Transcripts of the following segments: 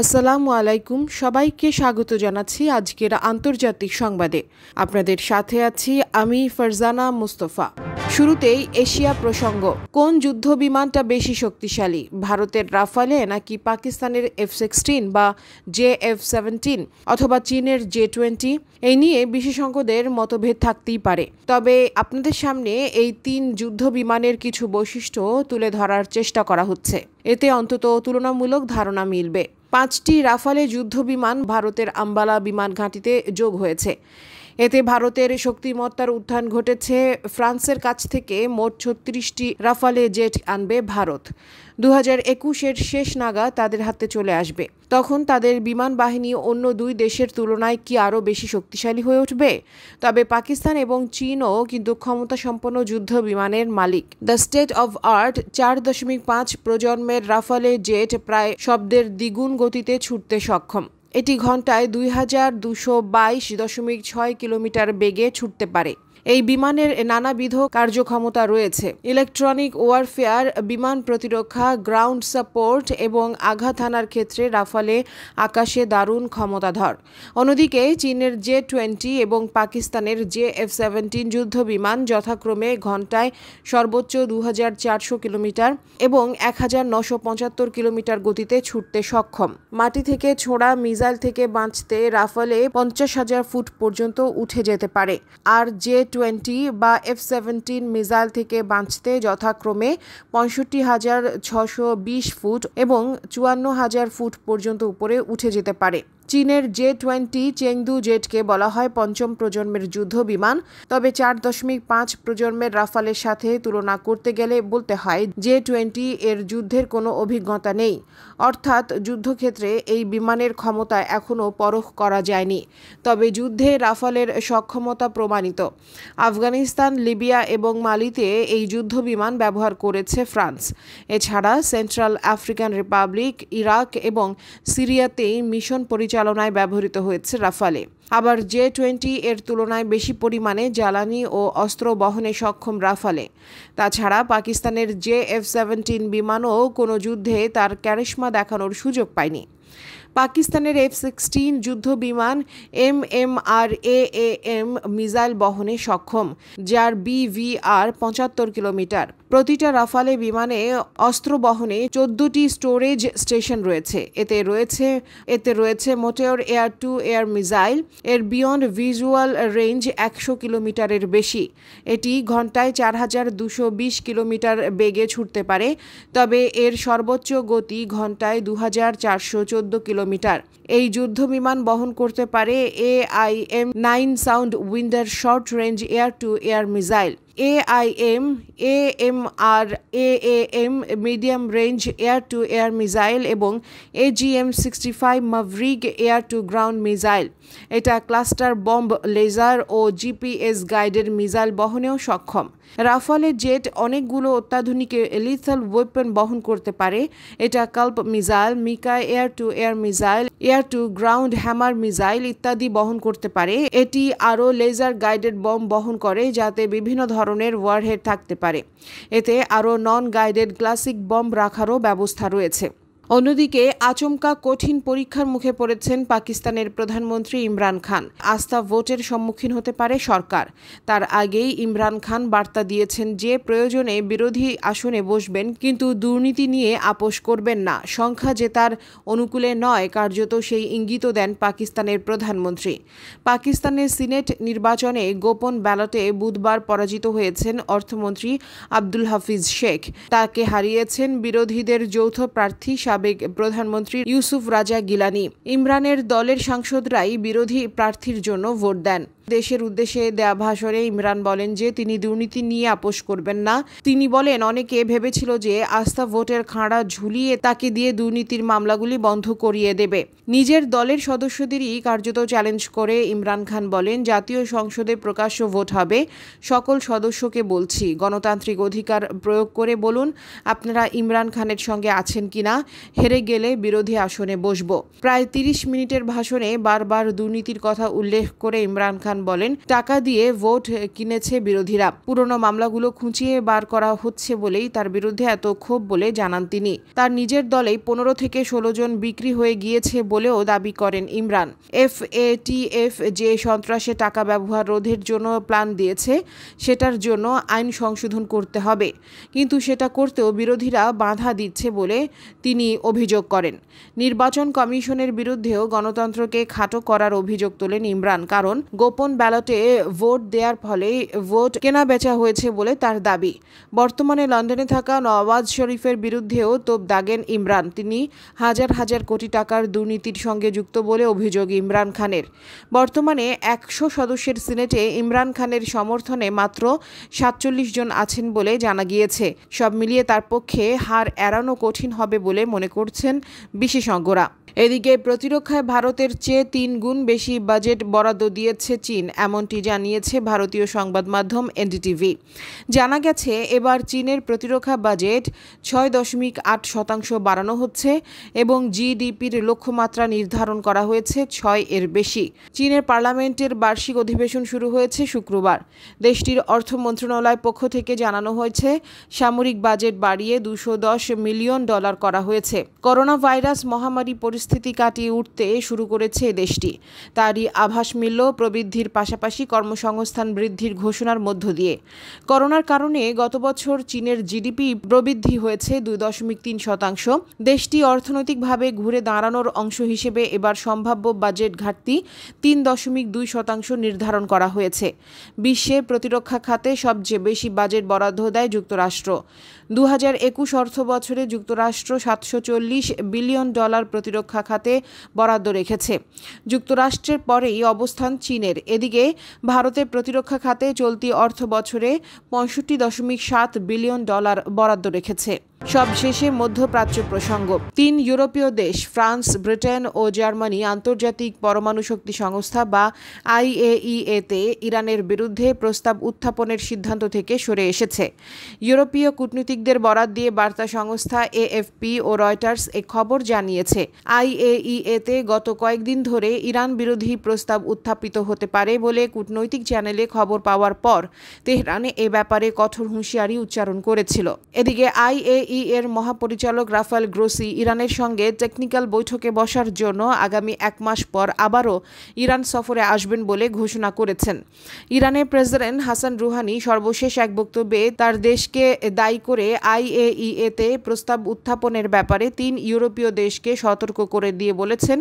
আসসালামু আলাইকুম, সবাইকে স্বাগত জানাচ্ছি আজকের আন্তর্জাতিক সংবাদে। আপনাদের সাথে আছি আমি ফারজানা মুস্তফা। শুরুতেই এশিয়া প্রসঙ্গ, কোন যুদ্ধ বিমানটা বেশি শক্তিশালী, ভারতের রাফালে নাকি পাকিস্তানের এফ সিক্সটিন বা জে এফ সেভেন্টিন অথবা চীনের জে টোয়েন্টি? এই নিয়ে বিশেষজ্ঞদের মতভেদ থাকতেই পারে। তবে আপনাদের সামনে এই তিন যুদ্ধ বিমানের কিছু বৈশিষ্ট্য তুলে ধরার চেষ্টা করা হচ্ছে। এতে অন্তত তুলনামূলক ধারণা মিলবে। পাঁচটি রাফালে যুদ্ধ বিমান ভারতের আম্বালা বিমান ঘাঁটিতে যোগ হয়েছে। এতে ভারতের শক্তিমত্তার উত্থান ঘটেছে। ফ্রান্সের কাছ থেকে মোট ছত্রিশটি রাফালে জেট আনবে ভারত। দু হাজার একুশের শেষ নাগা তাদের হাতে চলে আসবে। তখন তাদের বিমান বাহিনী অন্য দুই দেশের তুলনায় কি আরও বেশি শক্তিশালী হয়ে উঠবে? তবে পাকিস্তান এবং চীনও কিন্তু ক্ষমতা সম্পন্ন যুদ্ধ বিমানের মালিক। দ্য স্টেট অব আর্ট চার দশমিক পাঁচ প্রজন্মের রাফালে জেট প্রায় শব্দের দ্বিগুণ গতিতে ছুটতে সক্ষম। এটি ঘন্টায় দুই হাজার দুশো বাইশ দশমিক ছয় কিলোমিটার বেগে ছুটতে পারে। এই বিমানের নানাবিধ কার্যক্ষমতা রয়েছে। ইলেকট্রনিক ওয়ারফেয়ার, বিমান প্রতিরক্ষা, গ্রাউন্ড সাপোর্ট এবং আঘাত হানার ক্ষেত্রে রাফালে আকাশে দারুণ ক্ষমতাধর। অন্যদিকে চীনের জে টোয়েন্টি এবং পাকিস্তানের জে এফ সেভেন্টিন যুদ্ধ বিমান যথাক্রমে ঘন্টায় সর্বোচ্চ দু হাজার চারশো কিলোমিটার এবং এক কিলোমিটার গতিতে ছুটতে সক্ষম। মাটি থেকে ছোড়া মিসাইল থেকে বাঁচতে রাফালে পঞ্চাশ হাজার ফুট পর্যন্ত উঠে যেতে পারে। আর জে টোয়েন্টি বা এফ সেভেন্টিন মিসাইল থেকে বাঁচতে যথাক্রমে পঁয়ষট্টি হাজার ছশো বিশ ফুট এবং চুয়ান্ন হাজার ফুট পর্যন্ত উপরে উঠে যেতে পারে। চীনের জে টোয়েন্টি চেংদু জেটকে বলা হয় পঞ্চম প্রজন্মের যুদ্ধ বিমান। তবে চার দশমিক পাঁচ প্রজন্মের রাফালের সাথে তুলনা করতে গেলে বলতে হয় জে টোয়েন্টি এর যুদ্ধের কোনো অভিজ্ঞতা নেই। অর্থাৎ যুদ্ধক্ষেত্রে এই বিমানের ক্ষমতা এখনও পরখ করা যায়নি। তবে যুদ্ধে রাফালের সক্ষমতা প্রমাণিত। আফগানিস্তান, লিবিয়া এবং মালিতে এই যুদ্ধ বিমান ব্যবহার করেছে ফ্রান্স। এছাড়া সেন্ট্রাল আফ্রিকান রিপাবলিক, ইরাক এবং সিরিয়াতেই মিশন পরিচালনা পরিচালনায় ব্যবহৃত হয়েছে রাফালে। আবার জে টোয়েন্টি এর তুলনায় বেশি পরিমাণে জ্বালানি ও অস্ত্র বহনে সক্ষম রাফালে। তাছাড়া পাকিস্তানের জে এফ সেভেন্টিন বিমানও কোনো যুদ্ধে তার ক্যারিশমা দেখানোর সুযোগ পায়নি। পাকিস্তানের এফ সিক্সটিন যুদ্ধ বিমান M M R A M missile বহনে সক্ষম, যার বিভিআর পঁচাত্তর কিলোমিটার। প্রতিটা রাফালে বিমানে অস্ত্র বহনে চোদ্দটি স্টোরেজ স্টেশন রয়েছে। এতে রয়েছে এতে রয়েছে Meteor air to air missile, এর বিয়ন্ড ভিজুয়াল রেঞ্জ একশো কিলোমিটারের বেশি। এটি ঘন্টায় চার হাজার দুশো বিশ কিলোমিটার বেগে ছুটতে পারে, তবে এর সর্বোচ্চ গতি ঘন্টায় দু হাজার চারশো চোদ্দ কিলোমিটার। এই যুদ্ধ বিমান বহন করতে পারে A I M nine sidewinder short range air to air missile. AIM AMR AAM medium range air to air missile এবং AGM sixty five Maverick air to ground missile এটা ক্লাস্টার বম্ব লেজার ও GPS গাইডের missile বহনেও সক্ষম। রাফালের jet অনেকগুলো অত্যাধুনিক lethal weapon বহন করতে পারে। এটা SCALP missile MICA air to air missile air to ground Hammer missile ইত্যাদি বহন করতে পারে। এটি আরও লেজার গাইডেড বম বহন করে, যাতে বিভিন্ন ধরনের ওয়ারহেড থাকতে পারে। এতে আরও নন গাইডেড ক্লাসিক বম্ব রাখারও ব্যবস্থা রয়েছে। অন্যদিকে আচমকা কঠিন পরীক্ষার মুখে পড়েছেন পাকিস্তানের প্রধানমন্ত্রী ইমরান খান। আস্থা ভোটের সম্মুখীন হতে পারে সরকার। তার আগেই ইমরান খান বার্তা দিয়েছেন যে প্রয়োজনে বিরোধী আসনে বসবেন, কিন্তু দুর্নীতি নিয়ে আপোষ করবেন না। সংখ্যা যে তার অনুকূলে নয়, কার্যত সেই ইঙ্গিত দেন পাকিস্তানের প্রধানমন্ত্রী। পাকিস্তানের সিনেট নির্বাচনে গোপন ব্যালটে বুধবার পরাজিত হয়েছেন অর্থমন্ত্রী আব্দুল হাফিজ শেখ। তাকে হারিয়েছেন বিরোধীদের যৌথ প্রার্থী সাবেক প্রধানমন্ত্রী ইউসুফ রাজা গিলানি। ইমরানের দলের সাংসদরাই বিরোধী প্রার্থীর জন্য ভোট দেন। দেশের উদ্দেশ্যে দেয়া ভাষণে ইমরান বলেন যে, তিনি দুর্নীতি নিয়ে আপোষ করবেন না। তিনি বলেন, অনেকে ভেবেছিল যে, আস্থা ভোটের খাঁড়া ঝুলিয়ে তাকে দিয়ে দুর্নীতির মামলাগুলি বন্ধ করিয়ে দেবে। নিজের দলের সদস্যদেরই কার্যত চ্যালেঞ্জ করে ইমরান খান বলেন, জাতীয় সংসদে প্রকাশ্য ভোট হবে। সকল সদস্যকে বলছি, গণতান্ত্রিক অধিকার প্রয়োগ করে বলুন, আপনারা ইমরান খানের সঙ্গে আছেন কিনা হেরে গেলে বিরোধী আসনে বসব। প্রায় তিরিশ মিনিটের ভাষণে বারবার দুর্নীতির কথা উল্লেখ করে ইমরান খান খান বলেন, টাকা দিয়ে ভোট কিনেছে বিরোধীরা। পুরনো মামলাগুলো খুঁচিয়ে বার করা হচ্ছে বলেই তার বিরুদ্ধে এত ক্ষোভ বলে জানান তিনি। তার নিজের দলেই পনেরো থেকে ষোলো জন বিক্রি হয়ে গিয়েছে বলেও দাবি করেন ইমরান। এফ এটিএফ যে সন্ত্রাসে টাকা ব্যবহার রোধের জন্য প্ল্যান দিয়েছে, সেটার জন্য আইন সংশোধন করতে হবে। কিন্তু সেটা করতেও বিরোধীরা বাধা দিচ্ছে বলে তিনি অভিযোগ করেন। নির্বাচন কমিশনের বিরুদ্ধেও গণতন্ত্রকে খাটো করার অভিযোগ তোলেন ইমরান। কারণ গোপন ব্যালটে ভোট দেওয়ার ফলে ভোট কেনা বেচা হয়েছে বলে তার দাবি। বর্তমানে লন্ডনে থাকা নওয়াজ শরীফের বিরুদ্ধেও তোপ দাগেন ইমরান। তিনি হাজার হাজার কোটি টাকার দুর্নীতির সঙ্গে যুক্ত বলে অভিযোগ ইমরান খানের। বর্তমানে একশো সদস্যের সিনেটে ইমরান খানের সমর্থনে মাত্র সাতচল্লিশ জন আছেন বলে জানা গিয়েছে। সব মিলিয়ে তার পক্ষে হার এড়ানো কঠিন হবে বলে মনে করছেন বিশেষজ্ঞরা। এদিকে প্রতিরক্ষায় ভারতের চেয়ে তিন গুণ বেশি বাজেট বরাদ্দ দিয়েছে চীন। এমনটি জানিয়েছে ভারতীয় সংবাদ মাধ্যম এনডিটিভি। জানা গেছে, এবার চীনের প্রতিরক্ষা বাজেট ছয় দশমিক আট শতাংশ বাড়ানো হচ্ছে এবং জিডিপির লক্ষ্যমাত্রা নির্ধারণ করা হয়েছে ছয় এর বেশি। চীনের পার্লামেন্টের বার্ষিক অধিবেশন শুরু হয়েছে শুক্রবার। দেশটির অর্থ মন্ত্রণালয় পক্ষ থেকে জানানো হয়েছে, সামরিক বাজেট বাড়িয়ে দুশো দশ মিলিয়ন ডলার করা হয়েছে। করোনা ভাইরাস মহামারী পরিস্থিতি কাটিয়ে উঠতে শুরু করেছে দেশটি। তারই আভাস মিলল প্রবৃদ্ধির পাশাপাশি কর্মসংস্থান বৃদ্ধির ঘোষণার মধ্য দিয়ে। করোনার কারণে গত বছর চীনের জিডিপি প্রবৃদ্ধি হয়েছে দুই দশমিক তিন শতাংশ। দেশটি অর্থনৈতিকভাবে ঘুরে দাঁড়ানোর অংশ হিসেবে এবার সম্ভাব্য বাজেট ঘাটতি তিন দশমিক দুই শতাংশ নির্ধারণ করা হয়েছে। বিশ্বে প্রতিরক্ষা খাতে সবচেয়ে বেশি বাজেট বরাদ্দ দেয় যুক্তরাষ্ট্র। দু হাজার একুশ অর্থ বছরে যুক্তরাষ্ট্র সাতশো চল্লিশ বিলিয়ন ডলার প্রতিরক্ষা খাতে বরাদ্দ রেখেছে। যুক্তরাষ্ট্রের পরেই অবস্থান চীনের। এদিকে ভারতের প্রতিরক্ষা খাতে চলতি অর্থ বছরে পঁয়ষট্টি দশমিক সাত বিলিয়ন ডলার বরাদ্দ রেখেছে। সবশেষে মধ্যপ্রাচ্য প্রসঙ্গ। তিন ইউরোপীয় দেশ, ফ্রান্স, ব্রিটেন ও জার্মানি আন্তর্জাতিক পরমাণু শক্তি সংস্থা বা আইএইএতে ইরানের বিরুদ্ধে প্রস্তাব উত্থাপনের সিদ্ধান্ত থেকে সরে এসেছে। ইউরোপীয় কূটনীতিকদের বরাত দিয়ে বার্তা সংস্থা এএফপি ও রয়টার্স এ খবর জানিয়েছে, আইএইএতে গত কয়েকদিন ধরে ইরান বিরোধী প্রস্তাব উত্থাপিত হতে পারে বলে কূটনৈতিক চ্যানেলে খবর পাওয়ার পর তেহরানে এ ব্যাপারে কঠোর হুঁশিয়ারি উচ্চারণ করেছিল। এদিকে আইএ ইউএই এর মহাপরিচালক রাফাল গ্রোসি ইরানের সঙ্গে টেকনিক্যাল বৈঠকে বসার জন্য আগামী এক মাস পর আবারও ইরান সফরে আসবেন বলে ঘোষণা করেছেন। ইরানের প্রেসিডেন্ট হাসান রুহানি সর্বশেষ এক বক্তব্যে তার দেশকে দায়ী করে আইএইএতে প্রস্তাব উত্থাপনের ব্যাপারে তিন ইউরোপীয় দেশকে সতর্ক করে দিয়ে বলেছেন,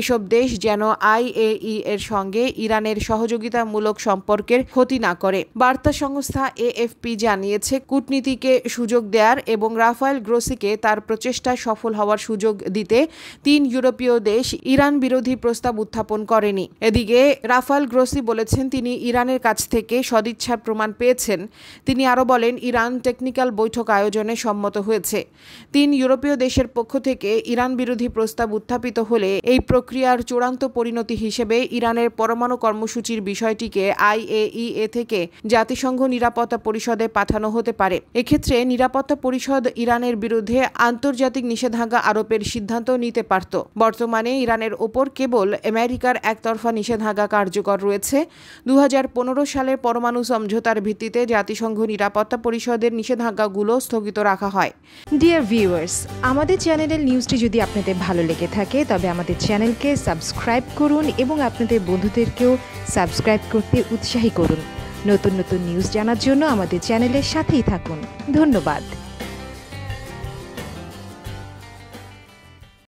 এসব দেশ যেন আইএই এর সঙ্গে ইরানের সহযোগিতামূলক সম্পর্কের ক্ষতি না করে। বার্তা সংস্থা এএফপি জানিয়েছে, কূটনীতিকে সুযোগ দেওয়ার এবং রাফায়েল গ্রোসিকে তার প্রচেষ্টায় সফল হওয়ার সুযোগ দিতে তিন ইউরোপীয় দেশ ইরান বিরোধী প্রস্তাব উত্থাপন করেনি। এদিকে রাফায়েল গ্রোসি বলেছেন, তিনি ইরানের কাছ থেকে সদিচ্ছার প্রমাণ পেয়েছেন। তিনি আরও বলেন, ইরান টেকনিক্যাল বৈঠক আয়োজনে সম্মত হয়েছে। তিন ইউরোপীয় দেশের পক্ষ থেকে ইরান বিরোধী প্রস্তাব উত্থাপিত হলে এই প্রক্রিয়ার চূড়ান্ত পরিণতি হিসেবে ইরানের পরমাণু কর্মসূচির বিষয়টিকে আইএইএ থেকে জাতিসংঘ নিরাপত্তা পরিষদে পাঠানো হতে পারে। এক্ষেত্রে নিরাপত্তা পরিষদ ইরানের বিরুদ্ধে আন্তর্জাতিক নিষেধাজ্ঞা আরোপের সিদ্ধান্ত নিতে পারত। বর্তমানে ইরানের ওপর কেবল আমেরিকার একতরফা নিষেধাজ্ঞা কার্যকর রয়েছে। দু সালের পরমাণু সমঝোতার ভিত্তিতে জাতিসংঘ নিরাপত্তা পরিষদের নিষেধাজ্ঞাগুলো স্থগিত রাখা হয়। ডিয়ার ভিউয়ার্স আমাদের চ্যানেলের নিউজটি যদি আপনাদের ভালো লেগে থাকে, তবে আমাদের চ্যানেলকে সাবস্ক্রাইব করুন এবং আপনাদের বন্ধুদেরকেও সাবস্ক্রাইব করতে উৎসাহী করুন। নতুন নতুন নিউজ জানার জন্য আমাদের চ্যানেলের সাথেই থাকুন। ধন্যবাদ।